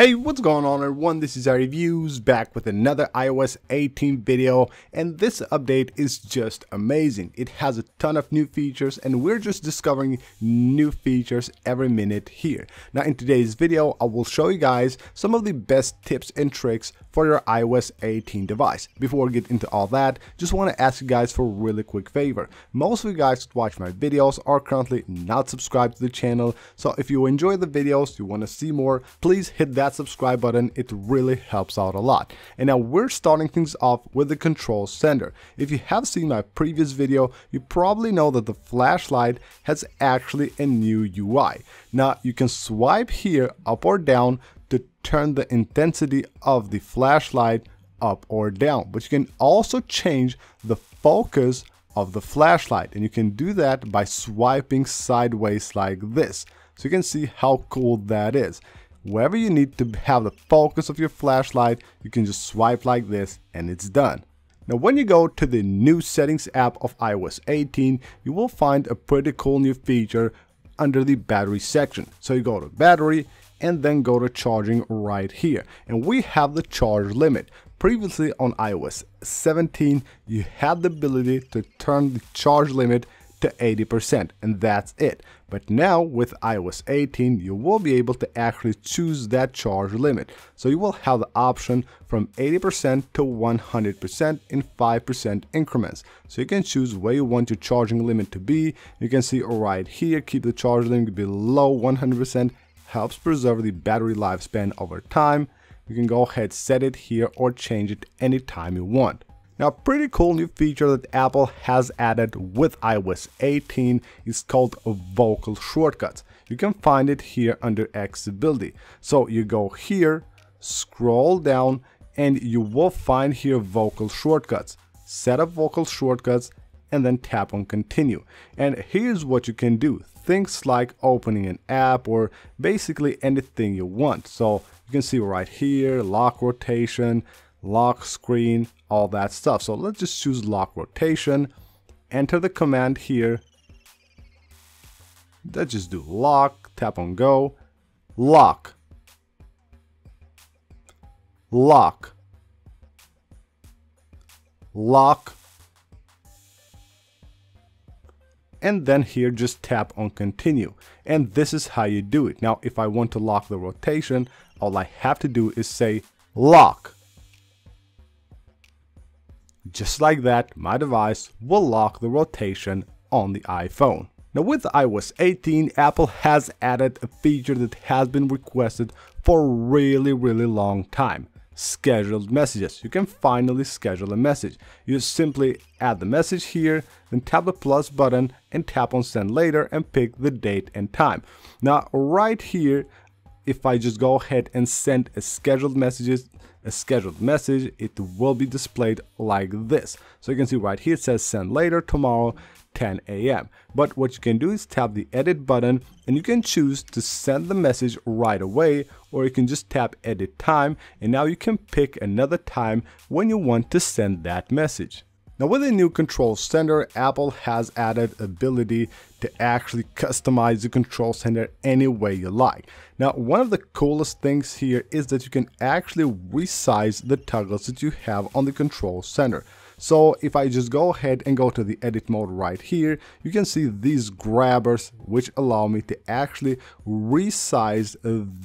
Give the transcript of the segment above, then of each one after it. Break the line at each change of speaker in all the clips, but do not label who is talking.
Hey, what's going on everyone? This is iReviews back with another iOS 18 video and this update is just amazing. It has a ton of new features and we're just discovering new features every minute here. Now in today's video, I will show you guys some of the best tips and tricks for your iOS 18 device. Before we get into all that, just want to ask you guys for a really quick favor. Most of you guys that watch my videos are currently not subscribed to the channel, so if you enjoy the videos, you want to see more, please hit that subscribe button, it really helps out a lot. And now we're starting things off with the control center. If you have seen my previous video, you probably know that the flashlight has actually a new UI. Now you can swipe here up or down to turn the intensity of the flashlight up or down. But you can also change the focus of the flashlight and you can do that by swiping sideways like this. So you can see how cool that is. Wherever you need to have the focus of your flashlight, you can just swipe like this and it's done. Now when you go to the new settings app of iOS 18, you will find a pretty cool new feature under the battery section. So you go to battery and then go to charging right here. And we have the charge limit. Previously on iOS 17, you had the ability to turn the charge limit to 80% and that's it. But now with iOS 18, you will be able to actually choose that charge limit. So you will have the option from 80% to 100% in 5% increments. So you can choose where you want your charging limit to be. You can see right here, keep the charge limit below 100% helps preserve the battery lifespan over time. You can go ahead set it here or change it anytime you want. Now a pretty cool new feature that Apple has added with iOS 18 is called vocal shortcuts. You can find it here under accessibility. So you go here, scroll down and you will find here vocal shortcuts. Set up vocal shortcuts and then tap on continue. And here's what you can do things like opening an app or basically anything you want. So you can see right here, lock rotation, lock screen, all that stuff. So let's just choose lock rotation, enter the command here. Let's just do lock, tap on go, lock, lock, lock, and then here just tap on continue. And this is how you do it. Now if I want to lock the rotation all I have to do is say lock just like that my device will lock the rotation on the iPhone now with iOS 18 Apple has added a feature that has been requested for a really really long time scheduled messages. You can finally schedule a message. You simply add the message here, then tap the plus button and tap on send later and pick the date and time. Now right here, if I just go ahead and send a scheduled messages, a scheduled message, it will be displayed like this. So you can see right here it says send later tomorrow 10 a.m. But what you can do is tap the edit button and you can choose to send the message right away or you can just tap edit time and now you can pick another time when you want to send that message. Now with the new control center, Apple has added ability to actually customize the control center any way you like. Now one of the coolest things here is that you can actually resize the toggles that you have on the control center. So if I just go ahead and go to the edit mode right here, you can see these grabbers which allow me to actually resize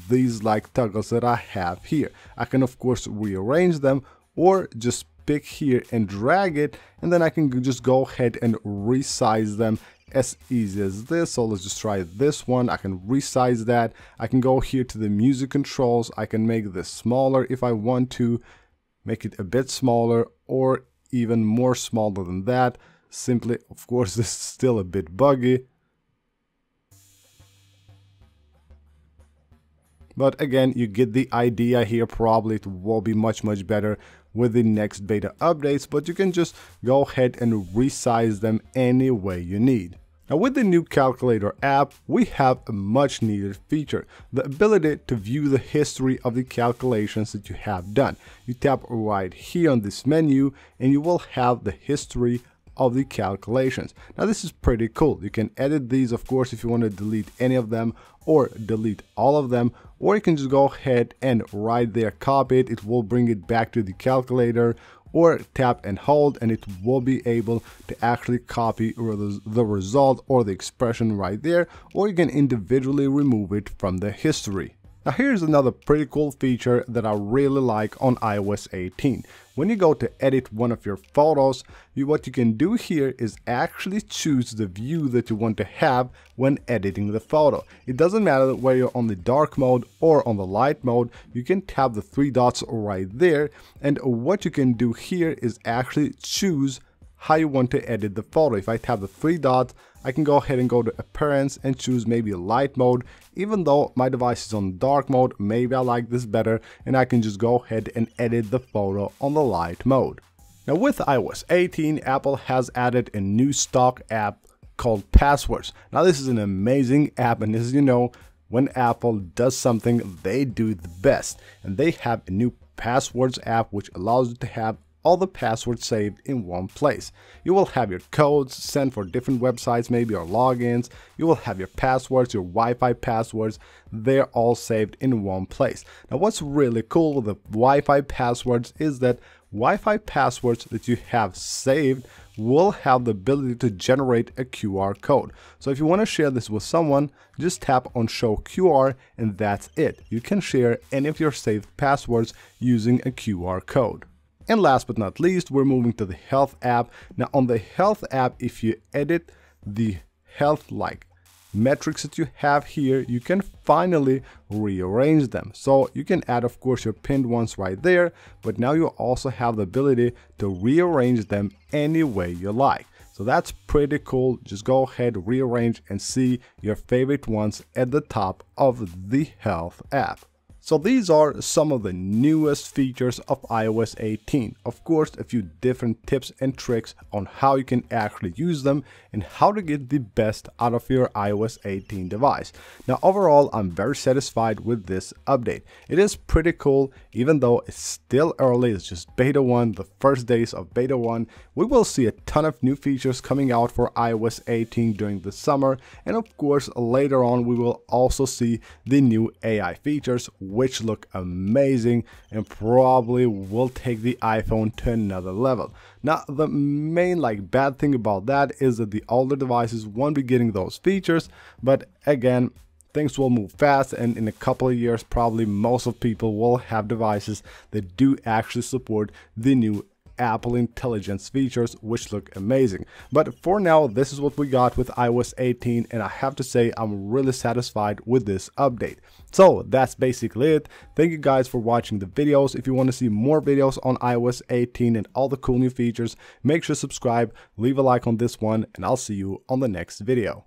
these like toggles that I have here. I can of course rearrange them or just pick here and drag it and then I can just go ahead and resize them as easy as this so let's just try this one I can resize that I can go here to the music controls I can make this smaller if I want to make it a bit smaller or even more smaller than that. Simply, of course, this is still a bit buggy. But again, you get the idea here. Probably it will be much, much better with the next beta updates, but you can just go ahead and resize them any way you need. Now with the new calculator app, we have a much needed feature, the ability to view the history of the calculations that you have done. You tap right here on this menu and you will have the history of the calculations. Now this is pretty cool. You can edit these of course if you want to delete any of them or delete all of them or you can just go ahead and right there copy it. It will bring it back to the calculator or tap and hold and it will be able to actually copy the result or the expression right there or you can individually remove it from the history. Now here's another pretty cool feature that I really like on iOS 18. When you go to edit one of your photos, you, what you can do here is actually choose the view that you want to have when editing the photo. It doesn't matter whether you're on the dark mode or on the light mode, you can tap the three dots right there and what you can do here is actually choose how you want to edit the photo. If I tap the three dots, I can go ahead and go to appearance and choose maybe light mode. Even though my device is on dark mode, maybe I like this better and I can just go ahead and edit the photo on the light mode. Now with iOS 18, Apple has added a new stock app called Passwords. Now this is an amazing app and as you know, when Apple does something, they do the best. And they have a new Passwords app which allows you to have all the passwords saved in one place. You will have your codes sent for different websites, maybe your logins. You will have your passwords, your Wi-Fi passwords. They're all saved in one place. Now what's really cool with the Wi-Fi passwords is that Wi-Fi passwords that you have saved will have the ability to generate a QR code. So if you want to share this with someone, just tap on show QR and that's it. You can share any of your saved passwords using a QR code. And last but not least, we're moving to the health app. Now on the health app, if you edit the health like metrics that you have here, you can finally rearrange them. So you can add, of course, your pinned ones right there, but now you also have the ability to rearrange them any way you like. So that's pretty cool. Just go ahead, rearrange and see your favorite ones at the top of the health app. So these are some of the newest features of iOS 18. Of course, a few different tips and tricks on how you can actually use them and how to get the best out of your iOS 18 device. Now overall, I'm very satisfied with this update. It is pretty cool, even though it's still early, it's just beta 1, the first days of beta 1. We will see a ton of new features coming out for iOS 18 during the summer, and of course later on we will also see the new AI features which look amazing and probably will take the iPhone to another level. Now, the main like bad thing about that is that the older devices won't be getting those features, but again, things will move fast and in a couple of years probably most of people will have devices that do actually support the new Apple Intelligence features, which look amazing. But for now, this is what we got with iOS 18, and I have to say I'm really satisfied with this update. So that's basically it. Thank you guys for watching the videos. If you want to see more videos on iOS 18 and all the cool new features, make sure to subscribe, leave a like on this one, and I'll see you on the next video.